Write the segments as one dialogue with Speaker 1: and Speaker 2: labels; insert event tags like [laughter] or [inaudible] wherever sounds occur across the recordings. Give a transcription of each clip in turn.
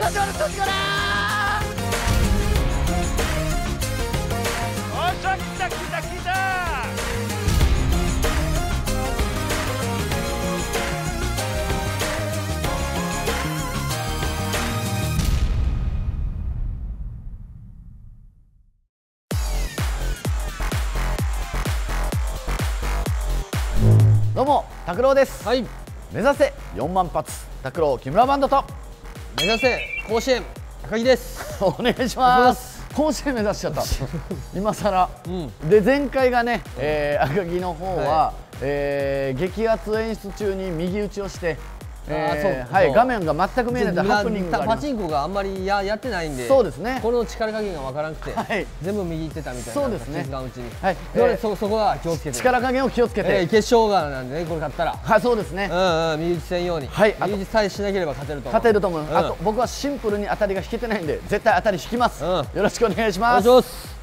Speaker 1: ら
Speaker 2: おっしゃ来た来た来た。
Speaker 1: どうも拓郎です。
Speaker 3: はい。
Speaker 1: 目指せ4万発。拓郎木村バンドと
Speaker 3: 目指せ甲子園高木で [laughs] す。
Speaker 1: お願いします。甲子園目指しちゃった。[laughs] 今更、
Speaker 3: うん。
Speaker 1: で前回がね、えー赤木の方は、
Speaker 3: は
Speaker 1: えー激アツ演出中に右打ちをして、
Speaker 3: あーそう
Speaker 1: はい、画面が全く見えないとハプニングが
Speaker 3: パチンコがあんまりややってないんで。
Speaker 1: そうですね。
Speaker 3: この力加減がわからなくて、
Speaker 1: はい。
Speaker 3: 全部右行ってたみたいな
Speaker 1: そうですね。
Speaker 3: うちに、
Speaker 1: はい。えー
Speaker 3: そそこは気をつけて。
Speaker 1: 力加減を気をつけて、
Speaker 3: えー決勝がなんでねこれ勝ったら。
Speaker 1: はいそうですね、
Speaker 3: うんうん右打ちせんように、
Speaker 1: はい
Speaker 3: 右打ちさえしなければ勝てると思う。
Speaker 1: 勝てると思う、
Speaker 3: うん。
Speaker 1: あと僕はシンプルに当たりが引けてないんで絶対当たり引きます、
Speaker 3: うん。
Speaker 1: よろしくお願いし
Speaker 3: お願
Speaker 1: ます
Speaker 3: いします。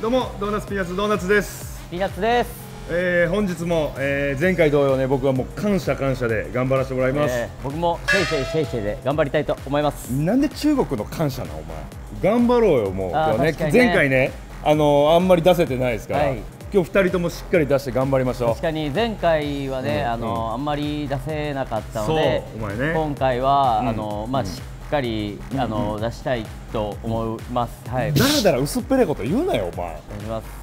Speaker 4: どうもドーナツピーナッツドーナツです、
Speaker 5: ピーナッツです、
Speaker 4: えー、本日も、えー、前回同様ね僕はもう感謝感謝で頑張らせてもらいます、
Speaker 5: えー僕もシェイシェイシェイシェイで頑張りたいと思います。
Speaker 4: なんで中国の感謝なお前。頑張ろうよもう。今日ね
Speaker 5: ね。
Speaker 4: 前回ねあのーあんまり出せてないですから、
Speaker 5: はい。
Speaker 4: 今日二人ともしっかり出して頑張りましょう。
Speaker 5: 確かに前回はね、
Speaker 4: うん
Speaker 5: あの
Speaker 4: うん。
Speaker 5: あんまり出せなかったので
Speaker 4: そうお前ね。
Speaker 5: 今回は、
Speaker 4: うん。
Speaker 5: あのまあしっかり、あの出したいと思います、はい。お
Speaker 4: だ
Speaker 5: 願
Speaker 4: らだら薄っぺらいこと言うなよお前。
Speaker 5: いします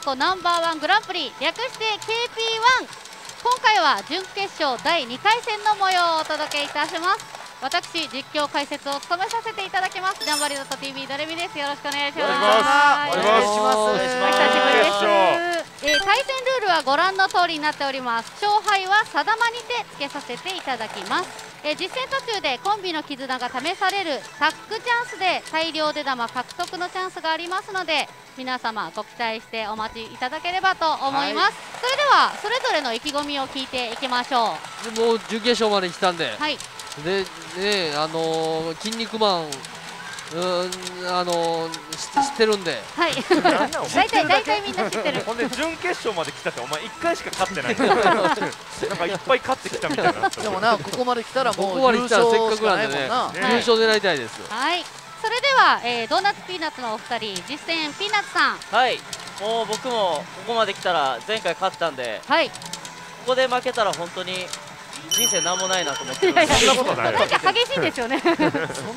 Speaker 6: ナンコナンバーワングランプリ略して KP1 今回は準決勝第2回戦の模様をお届けいたします。私実況解説を務めさせていただきます。ジャンバリドット TV ダレミです。よろしくお願いします。
Speaker 2: お願いします。
Speaker 6: お
Speaker 2: お願いし
Speaker 6: 久しぶりです。
Speaker 2: 決
Speaker 6: えー対戦ルールはご覧の通りになっております。勝敗は定まにてつけさせていただきます、えー実戦途中でコンビの絆が試されるタッグチャンスで大量出玉獲得のチャンスがありますので皆様ご期待してお待ちいただければと思います、それではそれぞれの意気込みを聞いていきましょう。
Speaker 3: でもう準決勝まで来たんで、
Speaker 6: はい。
Speaker 3: でねあのー、筋肉マンうーんあのー、知知ってるんで。
Speaker 6: はい。[laughs] 大体大体みんな知ってる。
Speaker 2: ほんで準決勝まで来たってお前1回しか勝ってない。[laughs] なんかいっぱい勝ってきたみたいな。
Speaker 1: でもなここまで来たらも
Speaker 3: こ
Speaker 1: う優勝し
Speaker 3: せっかくなんでね
Speaker 1: かないもんな。
Speaker 2: ね
Speaker 3: 優勝狙いたいです
Speaker 6: はいそれでは、えードーナツピーナッツのお二人実践ピーナッツさん。
Speaker 7: はい、もう僕もここまで来たら前回勝ったんで、
Speaker 6: はい。
Speaker 7: ここで負けたら本当に人生なんもないなと思ってるんで
Speaker 6: いやいや
Speaker 2: そんなことない。
Speaker 6: なんか激しいんですよね。
Speaker 1: そん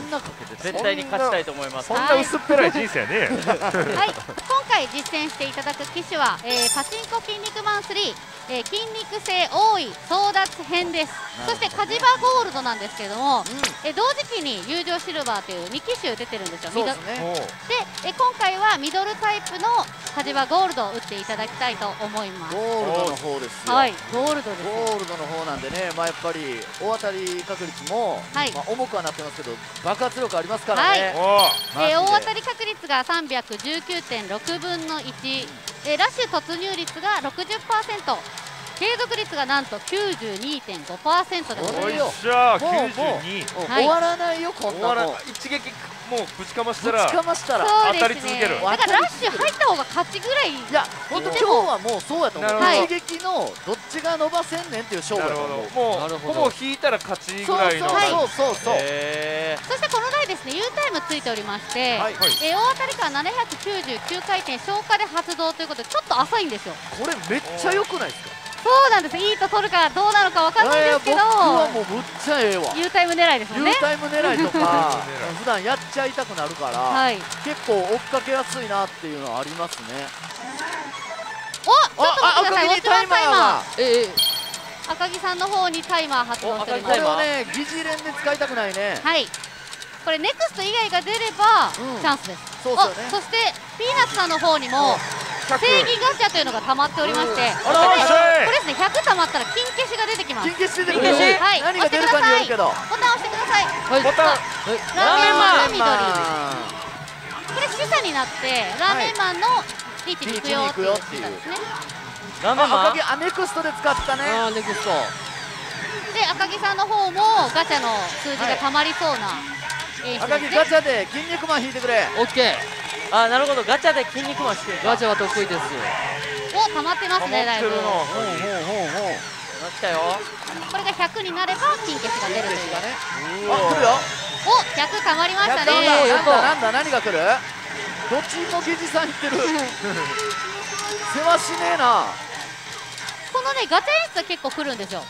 Speaker 1: なかけて
Speaker 7: 絶対に勝ちたいと思います。
Speaker 2: そんな薄っぺらい人生やね。
Speaker 6: はい、今回実践していただく機種は、えーパチンコ筋肉マン3、えー筋肉性多い争奪編です。そしてカジバゴールドなんですけれども、えー同時期に友情シルバーという2機種出てるんですよ。
Speaker 1: ですね。
Speaker 6: で、えー今回はミドルタイプのカジバゴールドを打っていただきたいと思います。
Speaker 1: ゴールドの方ですよ、
Speaker 6: はいゴールドです
Speaker 1: ゴールドの方なんでね、まあ、やっぱり大当たり確率も、
Speaker 6: はい。
Speaker 1: まあ、重くはなってますけど爆発力ありますからね、
Speaker 2: おう
Speaker 1: マジで。
Speaker 6: えー大当たり確率が319.6分の1、えーラッシュ突入率が60%継続率がなんと92.5%でございます。
Speaker 1: おいよ
Speaker 2: おっしゃ
Speaker 1: もうもう
Speaker 2: 92
Speaker 1: もう
Speaker 6: はい。
Speaker 1: 終わらないよこんなもん
Speaker 2: 一撃もうぶちかました
Speaker 1: ぶ
Speaker 2: ら
Speaker 1: ちかましたら。
Speaker 6: そう
Speaker 2: 当たり
Speaker 6: ですね
Speaker 2: 続ける。
Speaker 6: だからラッシュ入った方が勝ちぐらい
Speaker 1: いや本当今日はもうそうやと思う、一撃のどっちが伸ばせんねんっていう勝負
Speaker 2: なる
Speaker 1: やと思う
Speaker 2: ほどもう
Speaker 3: ほど
Speaker 2: ほぼ引いたら勝ちぐ
Speaker 1: そう
Speaker 2: らいの。
Speaker 1: そうそうそうそう、
Speaker 2: へ
Speaker 6: そしてこの台ですね U タイムついておりまして、
Speaker 1: はい。
Speaker 6: えー大当たりから799回転消化で発動ということでちょっと浅いんですよ。
Speaker 1: これめっちゃ良くないですか？
Speaker 6: そうなんです。いいと取るかどうなのかわかんないですけど
Speaker 1: いや僕はもうむっちゃええわ。
Speaker 6: U タイム狙いですもん
Speaker 1: U
Speaker 6: ね
Speaker 1: タイム狙いとか [laughs] 普段やっちゃいたくなるから、
Speaker 6: はい。
Speaker 1: 結構追っかけやすいなっていうのはありますね。
Speaker 6: おちょっと待ってください。ウォッチマンタイマー。
Speaker 3: ええ
Speaker 6: 赤木さんの方にタイマー発動しております。
Speaker 1: これをね疑似連で使いたくないね。
Speaker 6: はいこれネクスト以外が出れば
Speaker 1: うん。
Speaker 6: チャンスです、
Speaker 1: そうですよね。
Speaker 6: おそしてピーナッツさんの方にも正義ガチャというのが溜まっておりまして。これ
Speaker 2: ら
Speaker 6: こ
Speaker 2: っしゃい
Speaker 6: れですね100溜まったら金消しが出てきます。
Speaker 1: 金消し出てくる
Speaker 6: はい。
Speaker 1: 何が出るかによるけど。
Speaker 6: ボタン押してください。
Speaker 3: はい。
Speaker 2: ボタン。
Speaker 6: ラーメンマンの緑。これ示唆になってラーメンマンのリーチに行くよっていう。ですね
Speaker 7: 画面マ
Speaker 1: あ赤木アネクストで使ったね。
Speaker 3: ネクスト。
Speaker 6: で赤木さんの方もガチャの数字がたまりそうな
Speaker 1: 赤木ガチャで筋肉マン引いてくれ。
Speaker 3: オッケー。
Speaker 7: あなるほど。ガチャで筋肉マンしてるか
Speaker 3: ガチャは得意です
Speaker 6: おたまってますねだいぶ。
Speaker 2: 溜ま
Speaker 6: こ
Speaker 2: ってるな
Speaker 7: なったよ
Speaker 6: れが100になれば金消しが出るという。
Speaker 1: がねあ来るよ。
Speaker 6: お100たまりました
Speaker 1: なん
Speaker 6: ね
Speaker 1: なんだなんだ何が来る？どっちもゲジさんいってる世話しねえな。
Speaker 6: このねガチャ演出は結構来るんですよ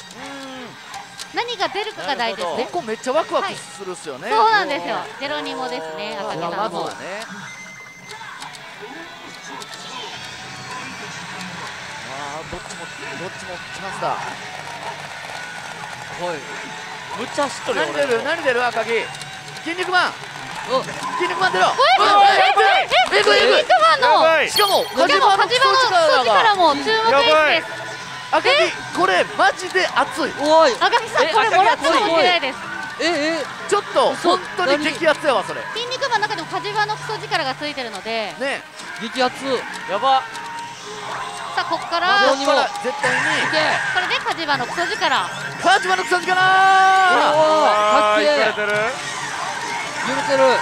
Speaker 6: 何が出るかが大事ですね。
Speaker 1: ここめっちゃワクワクするっすよね、
Speaker 6: そうなんですよ。ゼロニモですね。赤木さん
Speaker 1: まず
Speaker 6: も
Speaker 1: はねあーどっちもどっちもチャンスだ
Speaker 3: はい。
Speaker 7: むっちゃ走っとるよ
Speaker 1: 何出る？何出る？赤木筋肉マン。
Speaker 3: お。
Speaker 1: 筋肉マン出ろ。
Speaker 6: えええ
Speaker 1: えぐいえぐい
Speaker 6: 肉マンの。
Speaker 1: しかもカジマの
Speaker 6: 力も注目です
Speaker 1: 赤木。これマジで熱い。
Speaker 3: おい。
Speaker 6: 赤木さん
Speaker 7: え
Speaker 6: これもらってもいけないです。
Speaker 3: ええ。
Speaker 1: ちょっと
Speaker 3: 嘘
Speaker 1: 本当に激アツやわそれ。
Speaker 6: 筋肉マンの中でもカジマのクソ力がついてるので。
Speaker 1: ね。
Speaker 3: 激アツ
Speaker 7: やば。
Speaker 6: さあここか
Speaker 1: こ
Speaker 6: ら
Speaker 1: 絶対に。
Speaker 3: いけ。
Speaker 6: れでカジマのクソ力。
Speaker 1: カジマのクソ力かな
Speaker 2: あー！い
Speaker 3: おーかっけえ
Speaker 2: かれてる。
Speaker 3: 許せる。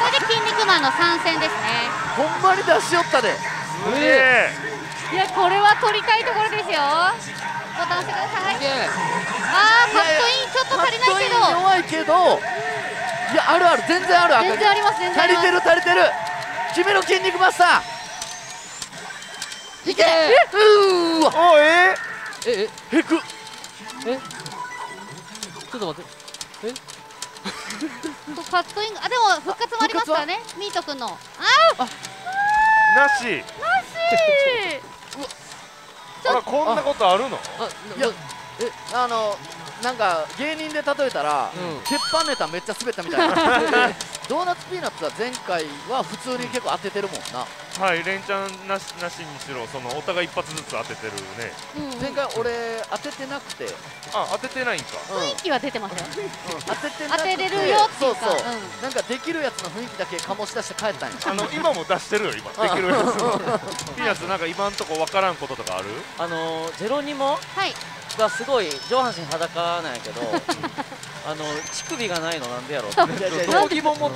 Speaker 6: これで筋肉マンの参戦ですね。
Speaker 1: ほんまに出しよったで。す
Speaker 2: げえ
Speaker 6: いやこれは取りたいところですよ。ボタン押してください。あーカットインちょっと足りないけど。
Speaker 1: カットイン弱いけどいやあるある。全然ある
Speaker 6: 全然あります全然あ
Speaker 1: 足り
Speaker 6: ります。
Speaker 1: てる足りてる。君の筋肉マスタ
Speaker 3: いけ！
Speaker 1: ーうーわ。
Speaker 2: おえ
Speaker 3: ええ
Speaker 1: へく。
Speaker 3: ちょっと待って。
Speaker 6: カットインあでも復活もありますからねミート君の。あ
Speaker 2: なし。
Speaker 6: ーし
Speaker 2: あらこんなことあるの？
Speaker 3: あ
Speaker 1: いやあのなんか芸人で例えたら、
Speaker 3: うん。
Speaker 1: 鉄板ネタめっちゃ滑ったみたいな。で [laughs] ドーナツピーナッツは前回は普通に結構当ててるもんな
Speaker 2: はい連チャンなしなしにしろそのお互い一発ずつ当ててるね。
Speaker 6: うん。
Speaker 1: 前回俺当ててなくて、うん、
Speaker 2: あ当ててないんか。
Speaker 6: 雰囲気は出てますよ。
Speaker 1: 当ててなくて
Speaker 6: 当てれるよっていうか。
Speaker 1: そうそう、
Speaker 6: う。ん
Speaker 1: なんかできるやつの雰囲気だけ醸し出して帰ったんや。
Speaker 2: あの今も出してるよ今。できるやつピーナッツなんか今んとこわからんこととかある？
Speaker 7: あのーゼロニモ？
Speaker 6: はい
Speaker 7: がすごい上半身裸なんやけど [laughs] あの乳首がないのなんでやろうって。
Speaker 2: どう。疑問持っ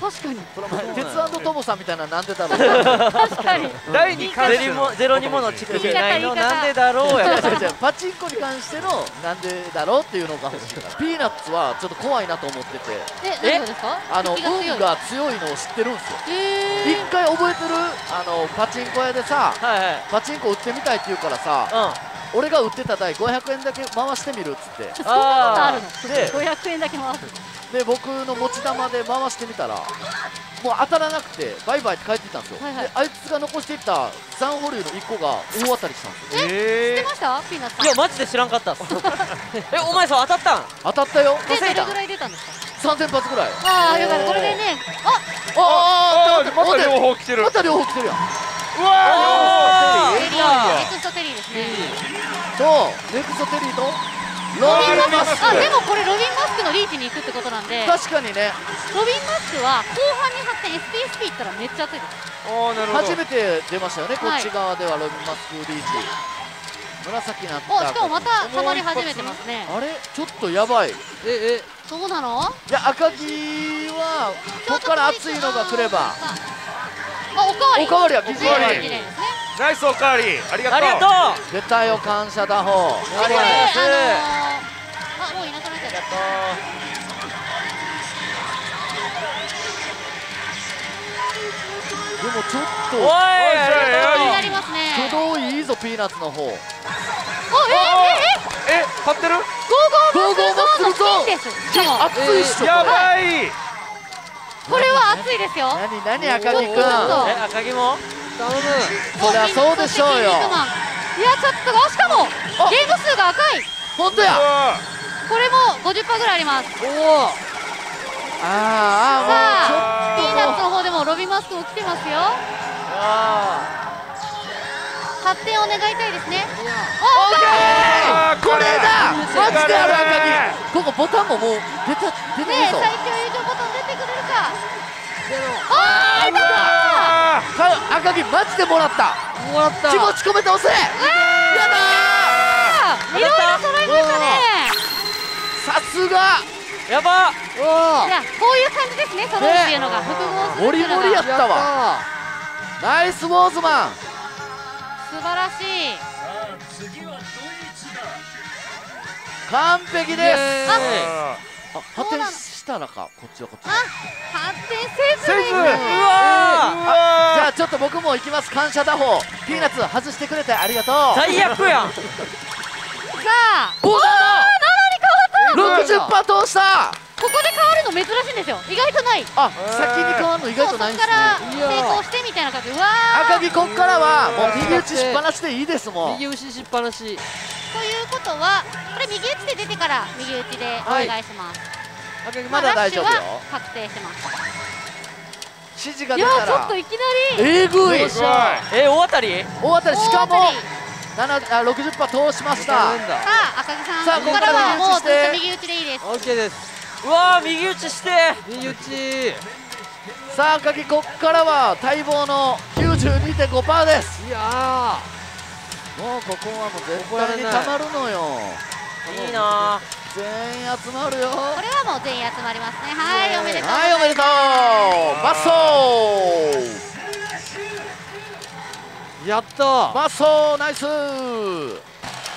Speaker 6: 確かに。
Speaker 1: その前鉄トモさんみたいななんでだろう。
Speaker 6: 確かに。
Speaker 2: た第2回
Speaker 7: ゼロニモの乳首ないのなんでだろう
Speaker 1: いやパチンコに関してのなんでだろうっていうのが欲しいから。ピーナッツはちょっと怖いなと思ってて。
Speaker 6: え何がですか？
Speaker 1: あの運が強いのを知ってるんですよ。
Speaker 6: へ
Speaker 1: 一回覚えてる？あのパチンコ屋でさ
Speaker 7: はいはい。
Speaker 1: パチンコ売ってみたいって言うからさ
Speaker 7: うん
Speaker 1: 俺が売ってた台500円だけ回してみるっつって。
Speaker 6: そんなことあるの？
Speaker 1: で
Speaker 6: 500円だけ回す
Speaker 1: で僕の持ち玉で回してみたらもう当たらなくてバイバイって帰っていったんですよ、
Speaker 6: はいはい。
Speaker 1: であいつが残していったサンホリューの1個が大当たりしたんですよ。
Speaker 6: 知って
Speaker 2: え
Speaker 6: ました？ピーナッツさん。
Speaker 7: いやマジで知らんかった。っ [laughs] すえお前さ当たったん？
Speaker 1: 当たったよ。
Speaker 6: で
Speaker 7: 稼いだ
Speaker 6: どれぐらい出たんですか
Speaker 1: ？3000発ぐらい。
Speaker 6: ああよかった。これでねあ
Speaker 1: ああ
Speaker 2: あまた両方来てる。
Speaker 1: また両方来てるやん
Speaker 2: うわ
Speaker 6: ネクストテリーですね。
Speaker 1: とネクストテリーと。ロ
Speaker 2: ロビン
Speaker 1: マスク
Speaker 6: あでもこれロビンマスクのリーチに行くってことなんで。ロ
Speaker 1: 確かにね。
Speaker 6: ビンマスクは後半に発展 SPSP いったらめっちゃ熱いです
Speaker 2: あーなるほど
Speaker 1: 初めて出ましたよね、こ
Speaker 6: はい
Speaker 1: っち側ではロビンマスクリーチ。紫なった
Speaker 6: おしかもまたたまり始めてますね。
Speaker 1: あれちょっとやばいい
Speaker 3: ええ
Speaker 6: そうなの？
Speaker 1: や赤木はこっから熱いのが来れば。
Speaker 6: あおかわり。
Speaker 1: おかわりは
Speaker 6: 綺
Speaker 1: 基準
Speaker 6: 麗綺麗ですね
Speaker 2: ナイスおかわり。ありがとう。
Speaker 7: ありがとう。
Speaker 1: 出たよ感謝打法。ありがとう
Speaker 6: あのーあもういなくなっちゃった。
Speaker 1: でもちょっ
Speaker 7: おい
Speaker 1: と
Speaker 7: あり
Speaker 6: ますね。
Speaker 1: 挙動いいぞピーナッツの方。
Speaker 6: おえええ
Speaker 2: え買ってる
Speaker 6: ゴーゴーマッスルゾーンの金ですしかも
Speaker 1: 熱いっしょ、
Speaker 2: や
Speaker 1: これ
Speaker 2: ばい
Speaker 6: これは熱いですよ。
Speaker 1: 何何赤木くん。
Speaker 6: ちょっと。ちょっと
Speaker 7: え赤木も？
Speaker 3: 頼む
Speaker 1: そりゃそうでしょうよ。
Speaker 6: いやちょっとあしかもゲーム数が赤い。
Speaker 1: 本当や。
Speaker 6: これも50%ぐらいあります。
Speaker 3: おお
Speaker 1: あーあ
Speaker 6: さあピーナッツの方でもロビンマスクも来てますよ。発展を願いたいですね。
Speaker 1: これだ。マジである
Speaker 2: こ
Speaker 1: 赤木。ここボタンももう出た出てぞ。
Speaker 6: ねえ最強優勝ボタン出てくれるか
Speaker 3: ゼロ
Speaker 6: あーいた
Speaker 2: あ
Speaker 1: か赤木マジでもらった。
Speaker 3: もらった。
Speaker 1: 気持ち込めて押せ。や
Speaker 6: あいろいろ揃いましたね。
Speaker 1: だー。さすが。
Speaker 7: やば。
Speaker 3: うわ
Speaker 6: いやこういう感じですね揃うっていうのが。複合する
Speaker 1: モ
Speaker 6: っていうのが。
Speaker 1: リモリやったわ。ナイスウォーズマン。
Speaker 6: 素晴らしい。
Speaker 1: 完璧
Speaker 3: イ
Speaker 1: です。
Speaker 2: あ
Speaker 1: 発展したらかこっちはこっち
Speaker 6: あ発展せず
Speaker 2: せずうわ
Speaker 1: じゃあちょっと僕も行きます。感謝打法ピーナッツ外してくれてありがとう。
Speaker 7: 最悪やん。
Speaker 6: さあ。
Speaker 1: おー
Speaker 6: 7に変わった。
Speaker 1: 60%通した。
Speaker 6: ここで変わるの珍しいんですよ。意外とない。
Speaker 1: あ先に変わるの意外とないんですね。
Speaker 6: そうそこから成功してみたいな感じ。でうわー。
Speaker 1: 赤木こっからはもう右打ち。しっぱなしでいいですもん
Speaker 3: 右打ちしっぱなし。
Speaker 6: ということはこれ右打ちで出てから右打ちでお願いします、
Speaker 1: 赤木まだ大丈夫よ
Speaker 6: ラッシュは確定してます。
Speaker 1: 指示が
Speaker 6: いや
Speaker 1: 出たら。
Speaker 6: ちょっといきなり。
Speaker 1: えぐい。
Speaker 7: え大当たり？
Speaker 1: 大当たり。しかも
Speaker 6: 大当たり
Speaker 1: 7あ60%通しました。
Speaker 6: さあ赤木さん。
Speaker 1: さあ
Speaker 6: ここからはもうずっと
Speaker 1: 右
Speaker 6: 右打ちでいいです。
Speaker 3: オッケーです。
Speaker 7: うわー右打ちして。
Speaker 3: 右打ち。
Speaker 1: さあ赤木こっからは待望の92.5%です。
Speaker 3: いや
Speaker 1: もうここはもう絶対にたまるのよ。
Speaker 7: いいな
Speaker 1: 全員集まるよ。
Speaker 6: これはもう全員集まりますね。はいおめでとう
Speaker 1: はいおめでとう。マッソ
Speaker 3: ー。やった
Speaker 1: ー。マッソーナイス。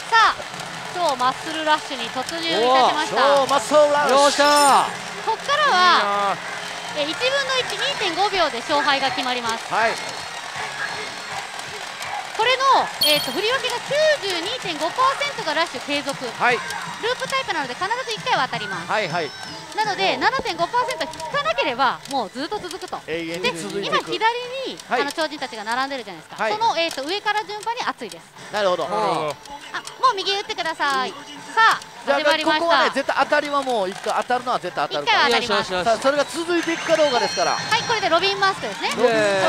Speaker 6: さあ超マッスルラッシュに突入いたしました。
Speaker 1: 超マッソーラッシュ。
Speaker 3: よっしゃ
Speaker 6: ここからはえ1分の12.5秒で勝敗が決まります。
Speaker 1: はい
Speaker 6: これの、えー、と振り分けが92.5%がラッシュ継続。ル
Speaker 1: はい。
Speaker 6: ープタイプなので必ず1回は当たります。
Speaker 1: はいはい。
Speaker 6: なので7.5%引かなければもうずっと続くと。で
Speaker 1: 永遠に続いていく。
Speaker 6: 今左に、
Speaker 1: はい。
Speaker 6: あの超人たちが並んでるじゃないですか、
Speaker 1: はい。
Speaker 6: その、えー、と上から順番に熱いです。
Speaker 1: なるほど。
Speaker 2: なるほど。
Speaker 6: あもう右打ってください。さあ
Speaker 1: じゃあ
Speaker 6: 始まりまし
Speaker 1: ここはね
Speaker 6: た
Speaker 1: 絶対当たりはもう一回当たるのは絶対当た
Speaker 6: 1回は
Speaker 1: るから。
Speaker 6: 当たります。
Speaker 1: それが続いていくかどうかですから。
Speaker 6: はいこれでロビンマスクですね。ロ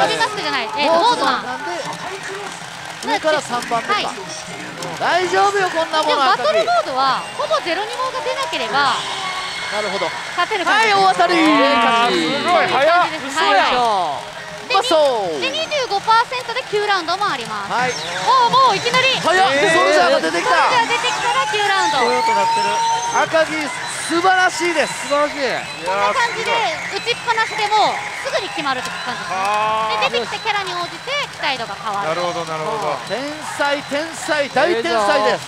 Speaker 6: ビンマスクじゃない、えー、とウォーズマン
Speaker 1: 上から3番目か、
Speaker 6: はい。
Speaker 1: 大丈夫よこんなも
Speaker 6: でもバトルモードはほぼゼロニモが出なければ
Speaker 1: なるほど。
Speaker 6: 勝てる感じ
Speaker 1: はい大当たり
Speaker 2: すごい早
Speaker 6: いはい。
Speaker 1: うまそう。
Speaker 6: で25%で9ラウンドもあります。
Speaker 1: はい。
Speaker 6: おおもういきなり。
Speaker 1: 早っ。でソルジャーが出てき
Speaker 6: それじゃ
Speaker 1: た
Speaker 6: 出てきたら9ラウンド。
Speaker 7: こういう音なってる。
Speaker 1: 赤木素晴らしいです。
Speaker 3: 素晴らしい。
Speaker 6: こんな感じで打ちっぱなしでもすぐに決まるって感じですね。
Speaker 2: あ
Speaker 6: で出てきたキャラに応じて期待度が変わる。
Speaker 2: あなるほどなるほど。
Speaker 1: 天才天才大天才です。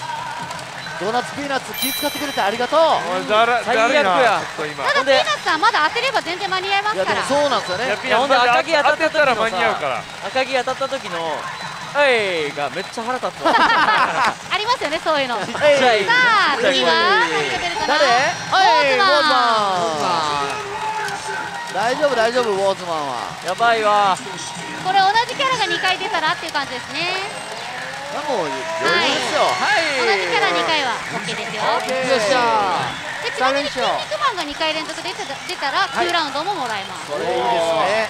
Speaker 1: ドーナツピーナッツ気使ってくれてありがとう。
Speaker 2: だら
Speaker 7: 最悪や。
Speaker 6: ただピーナッツはまだ当てれば全然間に合いますから。
Speaker 1: そうなんですよね
Speaker 7: ほんで赤木当たった時の
Speaker 2: 間に合うから
Speaker 7: さ赤木当たった時の「はい」がめっちゃ腹立つわ。[laughs]
Speaker 6: ありますよねそういうの。さあ次は何が出るかな
Speaker 1: 誰？はいウォーズ
Speaker 6: マン。
Speaker 1: 大丈夫大丈夫ウォーズマンは。
Speaker 7: やばいわ。
Speaker 6: これ同じキャラが2回出たらっていう感じですね。
Speaker 1: あもう余裕ですよ。はい。
Speaker 6: 同じキャラ2回は OK ですよ。
Speaker 1: オッケー
Speaker 3: よっしゃ。
Speaker 6: でちなみに筋肉マンが2回連続出てた出たら9ラウンドももらえます、
Speaker 1: これいいですね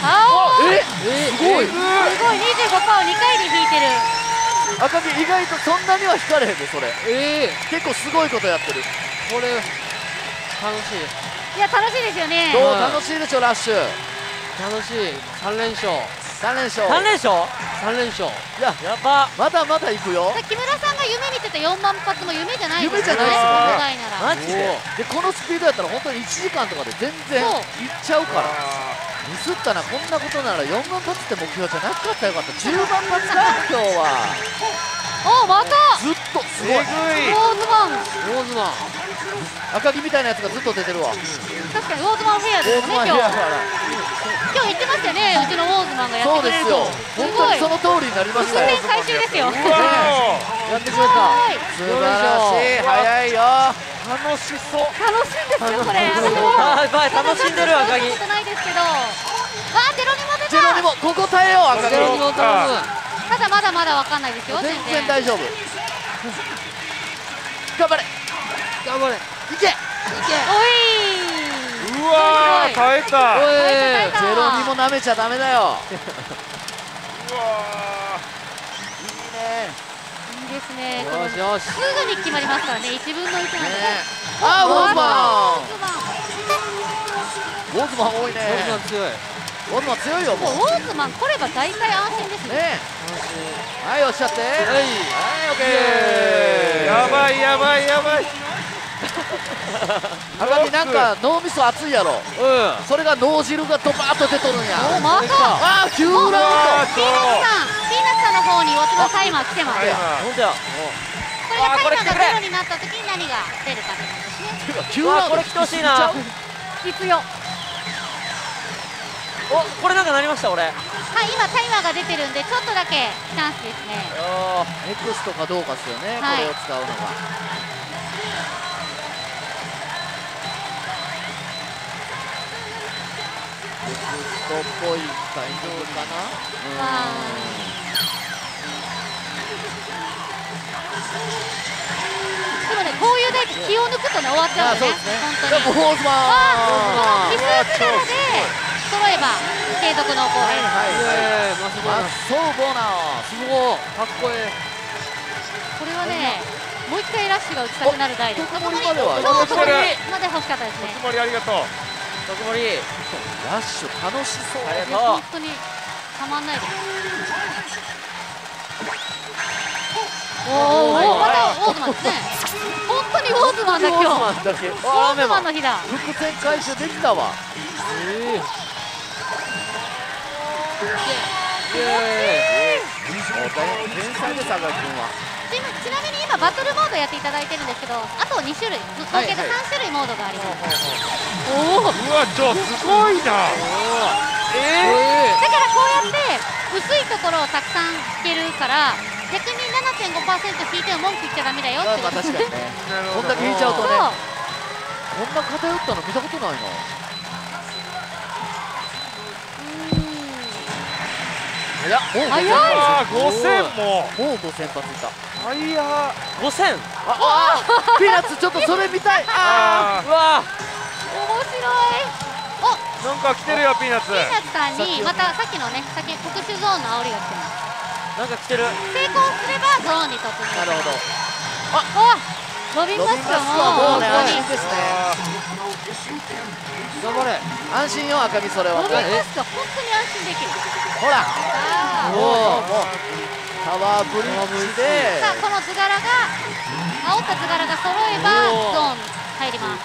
Speaker 1: え
Speaker 3: え
Speaker 1: すごい。
Speaker 6: すごい。25%を2回に引いてる。
Speaker 1: 赤木意外とそんなには引かれへんでそれ。
Speaker 3: えー、
Speaker 1: 結構すごいことやってる。
Speaker 3: これ楽しい。
Speaker 6: いや楽しいですよね。
Speaker 1: どう？
Speaker 3: はい。
Speaker 1: 楽しいでしょラッシュ。
Speaker 3: 楽しい。3連勝。
Speaker 1: 3連勝。
Speaker 7: 3連勝。
Speaker 3: 3連勝。
Speaker 1: いや
Speaker 7: やば。
Speaker 1: まだまだ行くよ。
Speaker 6: で木村さんが夢見てた4万発も夢じゃないですよね
Speaker 1: 夢じゃないですよね。
Speaker 6: この台なら。
Speaker 7: マジで。
Speaker 1: でこのスピードやったら本当に1時間とかで全然いっちゃうからミスったな。こんなことなら4万発って目標じゃなかった。らよかった。10万発だ今日は。
Speaker 6: おまた。
Speaker 1: ずっとすごい。
Speaker 6: ウォーズマン。
Speaker 3: ウォーズマン。
Speaker 1: 赤木みたいなやつがずっと出てるわ。
Speaker 6: 確かにウォーズマンフェアですね今日今日言ってましたよねうちのウォーズマンがやってくれると。
Speaker 1: そうですよ。その通りになりました。よ
Speaker 6: 回収ですよ。
Speaker 2: うわ
Speaker 1: やってくれた。
Speaker 6: は [laughs] い。
Speaker 1: 素晴らしい。早いよ。
Speaker 2: 楽しそう。
Speaker 6: 楽しいんですよこれ。
Speaker 7: やばい楽しんでるわ赤木
Speaker 6: ことないですけど。わあゼロにも出
Speaker 1: ジェロに
Speaker 6: た
Speaker 1: もここ耐えよう赤木
Speaker 6: ただまだまだわかんないですよ
Speaker 1: 全
Speaker 6: 全然。
Speaker 1: 然大丈夫。頑張れ。
Speaker 3: 頑張れ。
Speaker 1: いけ。
Speaker 6: おいう
Speaker 2: わー耐えた。
Speaker 3: おい
Speaker 6: 耐えた。
Speaker 1: ゼロにも舐めちゃダメだよ。
Speaker 2: うわ
Speaker 1: いいね。
Speaker 6: いいですね。このす
Speaker 3: よしよし。
Speaker 6: ぐに決まりますからね。1分の1なんで
Speaker 1: ね。あーウォーズマン。
Speaker 6: ウォーズマン
Speaker 1: 多いね。
Speaker 3: ウォーズマン強い。
Speaker 1: ウォーズマン強いよもう。
Speaker 6: ウォーズマン来れば大体安心ですね
Speaker 1: ねえ。はいおっしゃって。はい。はいオッケー。
Speaker 2: やばいやばいやばい [laughs]
Speaker 1: 赤木なんか脳みそ熱いやろ。
Speaker 7: うん。
Speaker 1: それが脳汁がドバーッと出とるんや。
Speaker 6: おまた
Speaker 1: ああ9ラウンド
Speaker 6: ピーナッツさんピーナッツさんの方にウォッチのタイマー来てます
Speaker 7: ほんとや。
Speaker 6: これがタイマーがゼロになった時に何が出るかってことですね。
Speaker 1: 9ラウンド
Speaker 7: これ来てほしいな。
Speaker 6: 必要。は
Speaker 7: おこれなんかなりました俺
Speaker 6: い今タイマーが出てるんでちょっとだけチャンスですね。
Speaker 7: よ
Speaker 1: ネクストかどうかですよね、
Speaker 6: はい。
Speaker 1: これを使うのがっぽい大丈夫かな？
Speaker 6: わでもねこういう台って気を抜くとね終わっちゃうんでね。本当に。
Speaker 1: ホーズマン
Speaker 6: 奇で揃えば継続の攻撃
Speaker 1: はいはい。
Speaker 3: ボ
Speaker 1: ーナー
Speaker 3: すごいかっこええ
Speaker 6: これはねもう一回ラッシュが打ちたくなる台ですそう特盛り
Speaker 2: 特盛り
Speaker 6: まで欲しかったですね。
Speaker 2: つもりありがとう
Speaker 7: 特盛り
Speaker 1: ラッシュ楽しそう。
Speaker 7: ありがとう
Speaker 6: 本当にたまんないですおーおまたウォーズマンですね。本当にウォーズマンだ今日。ウォ
Speaker 1: マンだけ。
Speaker 6: ーズマンの日だ。
Speaker 1: 伏線回収できたわ。
Speaker 3: イエ
Speaker 1: もう大変天才です赤木君は。
Speaker 6: ちなみに今バトルモードやっていただいてるんですけどあと2種類。合計で
Speaker 1: はい。はい
Speaker 6: 3種類モードがあります、
Speaker 2: うわちょすごいな。
Speaker 3: ー、え
Speaker 6: だからこうやって薄いところをたくさん引けるから逆に7.5%引いても文句言っちゃダメだよっ
Speaker 1: まあ
Speaker 6: てこと。
Speaker 1: まあ確かにね。[laughs] こんだけ引いちゃうとね。こんな偏ったの見たことないな早っ。
Speaker 6: 早い。
Speaker 2: あー5000も
Speaker 1: もう5000発いた
Speaker 2: 早っ
Speaker 7: 5000
Speaker 1: ああピーナッツちょっとそれ見たい。あ
Speaker 2: あ
Speaker 7: うわ。
Speaker 6: 面白い。お
Speaker 2: ーなんか来てるよピーナッツ。
Speaker 6: ピーナッツさんにまたさっきのねさっき特殊ゾーンの煽りが来てます
Speaker 7: なんか来てる。
Speaker 6: 成功すればゾーンに突入。
Speaker 1: なるほど。
Speaker 6: おロビンマスク
Speaker 1: も
Speaker 6: はもう
Speaker 1: うね安心ですね
Speaker 2: あ
Speaker 1: 頑張れ。安心よ赤木それは。
Speaker 6: ロビンマスクは本当に安心できる。
Speaker 1: ほら。
Speaker 6: さあ
Speaker 1: もうもうタワーブリッジで。
Speaker 6: さあこの図柄が煽った図柄が揃えばゾーン入ります。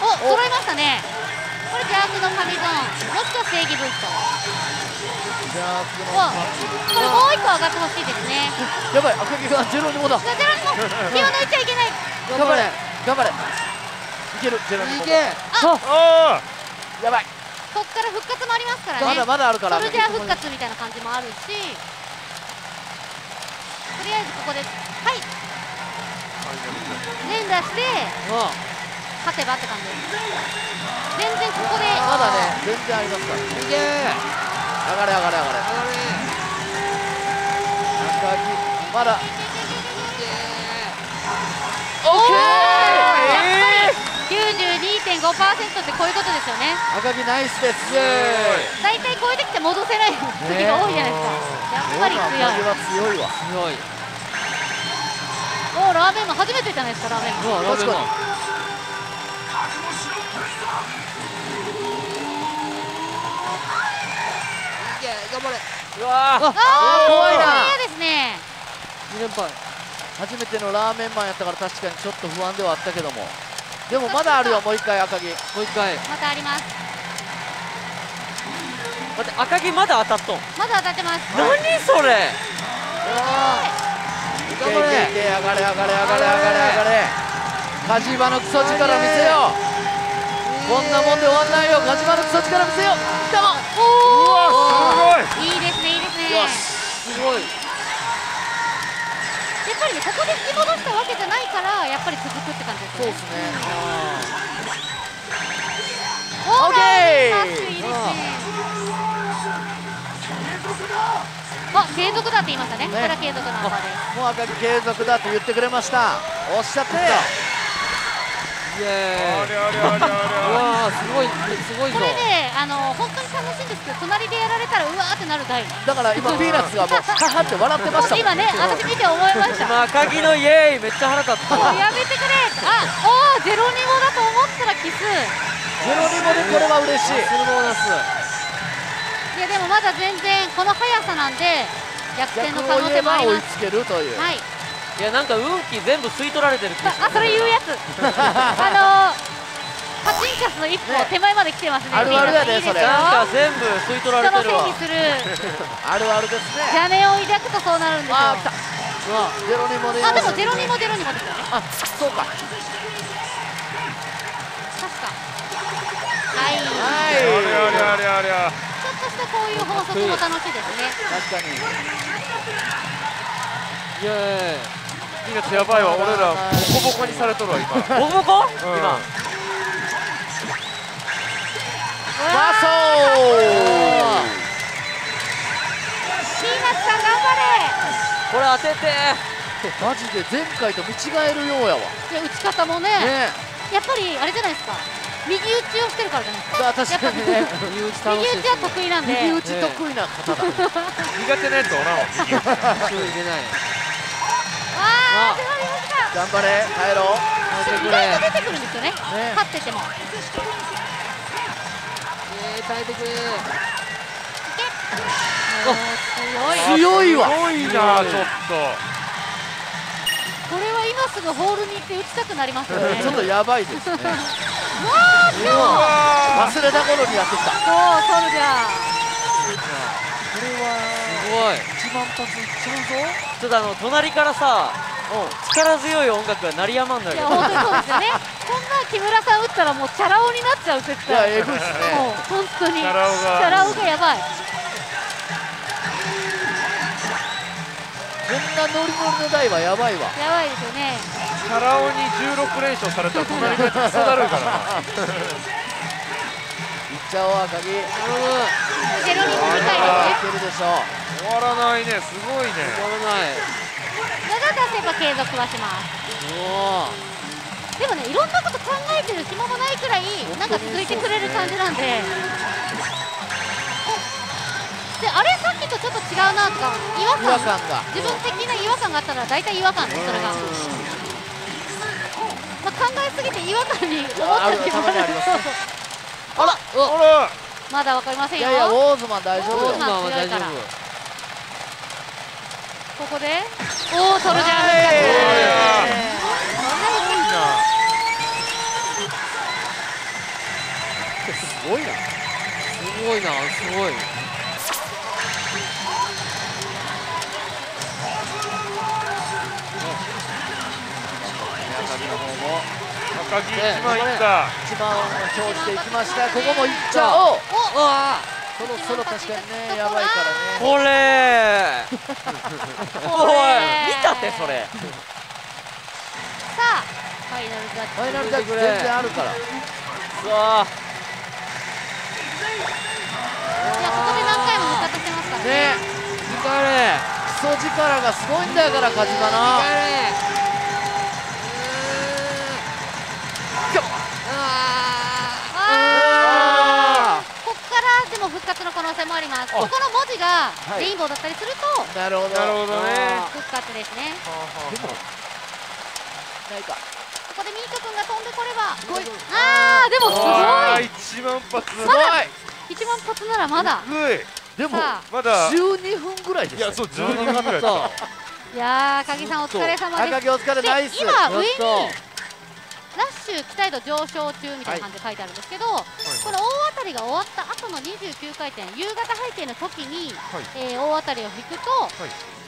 Speaker 6: お揃いましたね。これ邪悪の神ゾーン。もしくは正義ブースト。
Speaker 1: ジャーク
Speaker 6: お
Speaker 1: の
Speaker 6: これもう一個上がってほしいですね。[laughs]
Speaker 1: やばい赤木がジェロニモだ
Speaker 6: ゼロにも気を抜いちゃいけない。
Speaker 1: 頑張れ頑張れ。いけるジェロニモ
Speaker 3: いけ
Speaker 2: あ
Speaker 1: やばい
Speaker 6: こっから復活もありますからね。
Speaker 1: まだまだあるから。
Speaker 6: ソルジャー復活みたいな感じもあるし。とりあえずここではい。連打して
Speaker 3: あ
Speaker 6: 勝てばって感じです。全然ここで。
Speaker 1: まだね全然ありますから。
Speaker 3: いけ
Speaker 1: 上がれ上がれ上がれ。赤木まだ。オッケー
Speaker 6: ！92.5%ってこういうことですよね。
Speaker 1: 赤木ナイスです。
Speaker 6: 大体こういう時って戻せない時が多いじゃないですか。やっぱり強い。
Speaker 1: 強いわ。
Speaker 3: 強い。
Speaker 6: おーラーメンマン初めてじゃないですかラーメンマン。
Speaker 1: 確か
Speaker 3: いけ頑張れ。
Speaker 7: うわ
Speaker 6: あ
Speaker 1: 怖いな。
Speaker 6: 嫌ですね。
Speaker 3: 2連敗。
Speaker 1: 初めてのラーメンマンやったから確かにちょっと不安ではあったけどもでもまだあるよもう一回赤木。
Speaker 3: もう一回。
Speaker 6: またあります。
Speaker 7: 待って赤木まだ当たっとん。
Speaker 6: まだ当たってます。
Speaker 7: 何それ。
Speaker 1: いけいけいけ上がれ上がれ上がれ上がれ。上がれカジバのクソ力見せよう。こんなもんで終わんないよ。カジバのクソ力見せよう。でも
Speaker 2: うわすごい。
Speaker 6: いいですねいいですね。
Speaker 3: すごい
Speaker 6: りねここで引き戻したわけじゃないからやっぱり続くって感じですよね。
Speaker 1: そうですね。
Speaker 6: あ継続だって言いましたね。
Speaker 1: ね
Speaker 6: これは継続の技です。
Speaker 1: もう赤木継続だと言ってくれました。おっしゃって
Speaker 3: イエーイ
Speaker 2: あれあれあれあれ
Speaker 3: う
Speaker 2: あ
Speaker 3: わーすごいすごいぞ。
Speaker 6: これねあの本当に楽しいんですけど隣でやられたらうわーってなる台。
Speaker 1: だから今ピーナッツがもうハハって笑ってましたもん [laughs]
Speaker 6: 今ね私見て思いました。
Speaker 7: 今赤木のイエーイめっちゃ腹立った。
Speaker 6: もうやめてくれあおーゼロニモだと思ったらキス。
Speaker 1: ゼロにもでこれは嬉しい。
Speaker 6: いやでもまだ全然この速さなんで逆転の可能性もあります。
Speaker 1: ば追いつけるという、
Speaker 6: はい
Speaker 7: いやなんか運気全部吸い取られてる気
Speaker 6: あそれ言うやつ。[laughs] あのパチンカスの一歩手前まで来てますね
Speaker 1: あるあるやで
Speaker 6: いいですよ。
Speaker 1: それ
Speaker 7: なんか全部吸い取られ
Speaker 6: 人のせい
Speaker 7: てるわ
Speaker 6: にする。
Speaker 1: あるあるですね。
Speaker 6: 邪念を抱くとそうなるんですよ。
Speaker 1: あー来た。ゼロにもで
Speaker 6: あでもゼロにもゼロにもですよね。
Speaker 1: あそうか。
Speaker 6: 確か。はい。ちょ
Speaker 1: はい。
Speaker 2: あれあれあれあれあ
Speaker 6: っとしたこういう法則も楽しいですね。
Speaker 1: 確かに。
Speaker 3: イエ
Speaker 2: みんなやばいわ俺らボコボコにされとるわ今。[laughs]
Speaker 7: ボコボコ？
Speaker 2: うん。
Speaker 7: 今。
Speaker 1: マソ
Speaker 6: ピーナッツさん頑張
Speaker 7: これ当てて。
Speaker 1: マジで前回と見違えるようやわ。
Speaker 6: れいや打ち方もね。
Speaker 1: ね。
Speaker 6: やっぱりあれじゃないですか。右打ちをしてるからじゃないですか。
Speaker 1: あ確かにね。
Speaker 3: ー右打ち楽しい
Speaker 6: 右打ちは得意なんで。
Speaker 1: 右打ち得意な方だ。
Speaker 2: 苦手なやつおらんわ右打ち [laughs]
Speaker 3: 注意出ない
Speaker 6: あー迫りました。
Speaker 1: 頑張れ帰ろう。
Speaker 6: 意外と出てくるんですよね
Speaker 1: ね
Speaker 6: 勝ってても
Speaker 3: えー耐えてくれ
Speaker 6: 強い
Speaker 1: 強いわ
Speaker 2: すごいなちょっ
Speaker 6: これは今すぐホールに行って打ちたくなりますよね
Speaker 1: ちょっとやばいですね
Speaker 2: とうわ
Speaker 1: 忘れた頃にやってきた
Speaker 6: そうソルジャ
Speaker 3: すごい
Speaker 1: 一万発いっちゃうぞ
Speaker 7: ちょっとあの隣からさ力強い音楽が鳴りやまんの
Speaker 6: ーいや
Speaker 7: よ
Speaker 6: 本当にそうですよね。こんな木村さん打ったらもうチャラ男になっちゃう絶
Speaker 1: いや
Speaker 6: 対。
Speaker 1: えぐいっすね
Speaker 6: もう本当に。チ
Speaker 2: チャラ男が
Speaker 6: やばい。
Speaker 1: こんなノリノリの台はやばいわ。
Speaker 6: やばいですよね。
Speaker 2: チャラ男に16連勝されたら隣のやつクソだるからな。い
Speaker 1: っちゃおう赤木。
Speaker 3: 頼む
Speaker 6: ゼロにも2回
Speaker 1: あ
Speaker 6: ですね。
Speaker 1: いけるでしょ
Speaker 2: 終わらないね。すごいね。
Speaker 3: 終わらない。
Speaker 6: 長出せば継続はします。
Speaker 3: お
Speaker 6: でもねいろんなこと考えてる暇もないくらいなんか続いてくれる感じなんで。であれさっきとちょっと違うなとか違和感。自分的な違和感があったら大体違和感ですそれが、まあ、考えすぎて違和感に思
Speaker 1: ある
Speaker 6: ってる気も。
Speaker 1: あります
Speaker 6: そうそう
Speaker 1: あら。
Speaker 2: ほ [laughs] ら
Speaker 6: まだわかりませんよ。
Speaker 1: いやいやウォーズマン大丈夫よ。
Speaker 6: ウォーズマン
Speaker 3: 今は大丈夫
Speaker 6: ここでおおトルジャー
Speaker 1: はい。すごいな。
Speaker 3: すごいな。すごい。
Speaker 1: 赤木の方も。
Speaker 2: 赤木一番いった。
Speaker 1: 一番を表していきました。ここもいっちゃおう
Speaker 6: お
Speaker 3: あ
Speaker 1: そろそろ確かにねやばいからね
Speaker 7: これ。おい見たってそれ。
Speaker 6: さあファイナルジャッジ
Speaker 1: ファイナルジャッジ全然あるから
Speaker 7: うわ
Speaker 6: いやここで何回も味方してますからね。
Speaker 1: ね
Speaker 3: 光れ
Speaker 1: クソ力がすごいんだから梶間な
Speaker 3: 光れ
Speaker 6: あーここからでも復活の可能性もあります。ここの文字が
Speaker 1: はい。
Speaker 6: レインボーだったりすると
Speaker 1: なるほど。
Speaker 2: なるほどね。
Speaker 6: 復活ですね。
Speaker 1: でもないか。
Speaker 6: ここでミート君が飛んでこればあーでも
Speaker 2: わあ
Speaker 6: す
Speaker 2: 一万発
Speaker 1: すごい
Speaker 6: ごい一万発ならまだ。
Speaker 2: すごい。
Speaker 1: でも
Speaker 2: まだ
Speaker 1: 12分ぐらいでしたよ。
Speaker 2: いやそう12分ぐらい
Speaker 6: いやー鍵さんお疲れ様です。
Speaker 1: 赤木お疲れ
Speaker 6: で
Speaker 1: ナイス
Speaker 6: 今上にラッシュ期待度上昇中みたいな感じで書いてあるんですけど、この大当たりが終わった後の29回転夕方背景の時に、
Speaker 2: はい。
Speaker 6: えー大当たりを引くと、
Speaker 2: い。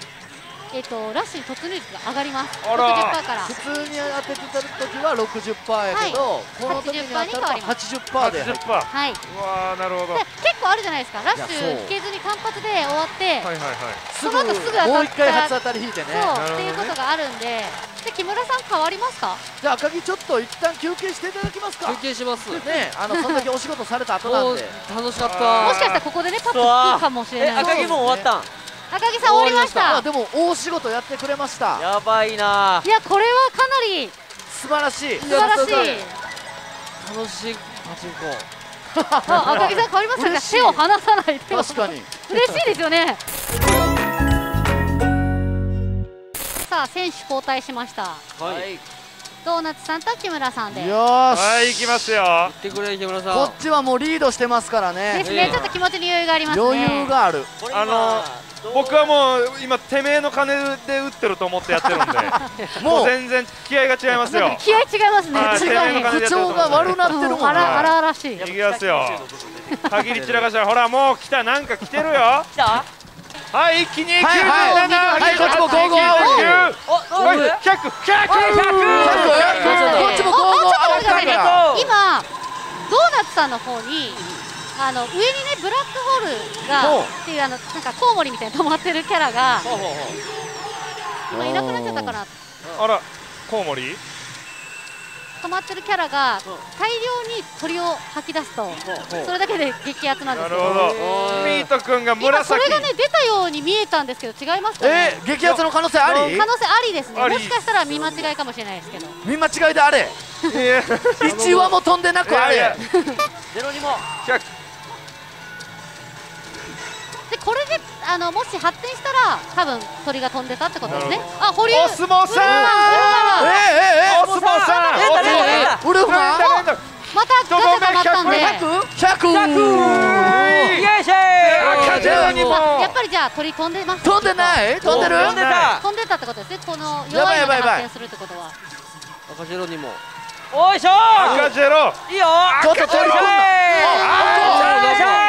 Speaker 6: えっ、とラッシュに突入率が上がります。
Speaker 2: あら。
Speaker 6: 60%から。
Speaker 1: 普通に当ててた時は60%やけど、この時に当たると80%で。入って
Speaker 2: 80%う
Speaker 6: はい。で
Speaker 2: わーなるほど。はい
Speaker 6: 結構あるじゃないですか。ラッシュ引けずに単発で終わって、
Speaker 2: はいはい
Speaker 1: すぐ
Speaker 6: その後すぐ当たった
Speaker 1: もう一回初当たり引いてね。
Speaker 6: そう、っていうことがあるんでで木村さん変わりますか？
Speaker 1: じゃあ赤木ちょっと一旦休憩していただけますか。
Speaker 3: 休憩します
Speaker 1: ね。[laughs] あのそんだけお仕事された後な
Speaker 3: ん
Speaker 1: で。
Speaker 3: 楽しかっ
Speaker 2: あ
Speaker 6: もしかした
Speaker 3: た
Speaker 6: らここでねパッと
Speaker 7: うわ
Speaker 6: 引くかもしれない。
Speaker 7: え赤木もう終わった。ん
Speaker 6: 赤木さん終わりまし
Speaker 1: ま
Speaker 6: た。
Speaker 1: あでも大仕事やってくれました。
Speaker 7: やばいな。い
Speaker 6: やこれはかなり
Speaker 1: 素晴らしい。
Speaker 6: 素晴らしい。
Speaker 3: 楽しい。パチンコ。
Speaker 6: あ赤木さん変わりましたね。手を離さない手を
Speaker 1: 確かに。
Speaker 6: 嬉しいですよねさあ選手交代しました。
Speaker 3: はい。
Speaker 6: ドーナツさんと木村さんで
Speaker 1: よーし。
Speaker 2: はい行きますよ。
Speaker 3: 行ってくれ木村さん。
Speaker 1: こっちはもうリードしてますから
Speaker 6: で
Speaker 1: ね
Speaker 6: すねちょっと気持ちに余裕がありますね。
Speaker 1: 余裕がある。
Speaker 2: あの僕はもう今てめえの金で打ってると思ってやってるんで。も [laughs]
Speaker 1: もう
Speaker 2: う全然気合が違いますよ。
Speaker 6: 気合違いますね。
Speaker 2: はい。
Speaker 6: 違う
Speaker 1: 口調が悪なってるもん
Speaker 6: あら
Speaker 1: な
Speaker 6: 荒々しい。
Speaker 2: いきますよ。[laughs] 限り散らかしたらほらもう来た。なんか来てるよ。
Speaker 7: 来た？
Speaker 2: はい一気に97
Speaker 1: はいはい。はいこっちもゴーゴー
Speaker 2: 99
Speaker 7: お
Speaker 2: はい
Speaker 7: どう
Speaker 2: 100 100
Speaker 1: 100こっちもゴーゴー
Speaker 6: おおちょっと待ってくださいね
Speaker 7: あ
Speaker 6: 今ドーナツさんの方にあの上にねブラックホールがっていうあのなんかコウモリみたいに止まってるキャラが今いなくなっちゃったかな
Speaker 2: あらコウモリ
Speaker 6: 止まってるキャラが大量に鳥を吐き出すとそれだけで激アツなんですけど
Speaker 2: なるほど。ミート君が
Speaker 6: 今それ
Speaker 2: 紫
Speaker 6: がね出たように見えたんですけど違いますかね。
Speaker 1: え激アツの可能性あり？
Speaker 6: 可能性ありですね。もしかしたら見間違いかもしれないですけど。
Speaker 1: 見間違いであれ。
Speaker 2: いや。
Speaker 1: 1羽も飛んでなくあれ。
Speaker 7: ゼロにも。
Speaker 2: 100
Speaker 6: でこれであのもし発展したら多分鳥が飛んでたってことですね。あ保留。
Speaker 2: お相撲さん。
Speaker 1: えええ
Speaker 2: お相撲さん。
Speaker 1: ウルフが
Speaker 2: 連打
Speaker 6: またガチャ溜まったんで。
Speaker 1: 100
Speaker 7: イエイ。シェ
Speaker 2: 赤ゼロにも
Speaker 6: あやっぱりじゃあ鳥飛んでます
Speaker 1: 飛んでない飛んでる
Speaker 7: 飛んでた
Speaker 6: 飛んでたってことですねこの
Speaker 1: やばい
Speaker 6: 弱いので
Speaker 1: やばいやばい
Speaker 6: 発展するってことは
Speaker 3: 赤白にも
Speaker 7: おいしょ
Speaker 2: 赤ゼロ
Speaker 7: いいよ
Speaker 1: ちょっと鳥飛んだあ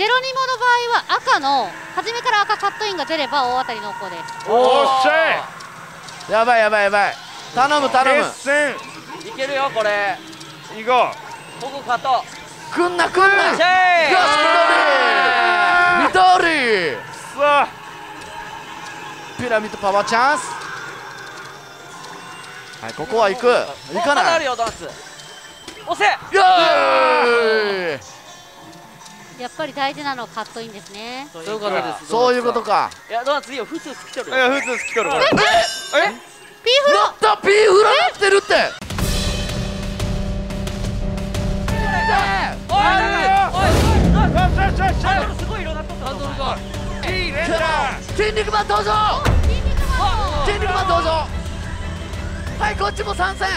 Speaker 6: ゼロニモの場合は赤の初めから赤カットインが出れば大当たり濃厚です。
Speaker 2: おっしゃい。
Speaker 1: やばいやばいやばい。頼む頼む。
Speaker 2: 決戦。
Speaker 7: いけるよこれ。
Speaker 2: 行こ
Speaker 7: ここカット
Speaker 1: くんなくんな。よし緑緑
Speaker 2: うさあ。
Speaker 1: ピラミッドパワーチャンス。はいここは行く。行かない。
Speaker 7: 押せ。
Speaker 1: よーい
Speaker 6: やっぱり大事なのはカットインですね。
Speaker 3: そういうことです。
Speaker 1: そういうことか。
Speaker 7: いやドーナツいいよ普通好きとる
Speaker 2: い
Speaker 7: よ
Speaker 2: や普通好きとるこれえ
Speaker 6: ピーフ
Speaker 1: なったピーフラなってるって。
Speaker 7: おいおいおい
Speaker 2: よしよしよし
Speaker 7: ハンドルすごい色なっとったぞお前
Speaker 2: いい連打
Speaker 1: 筋肉マン登場
Speaker 6: 筋肉マンの
Speaker 1: 筋肉マン登場はいこっちも参戦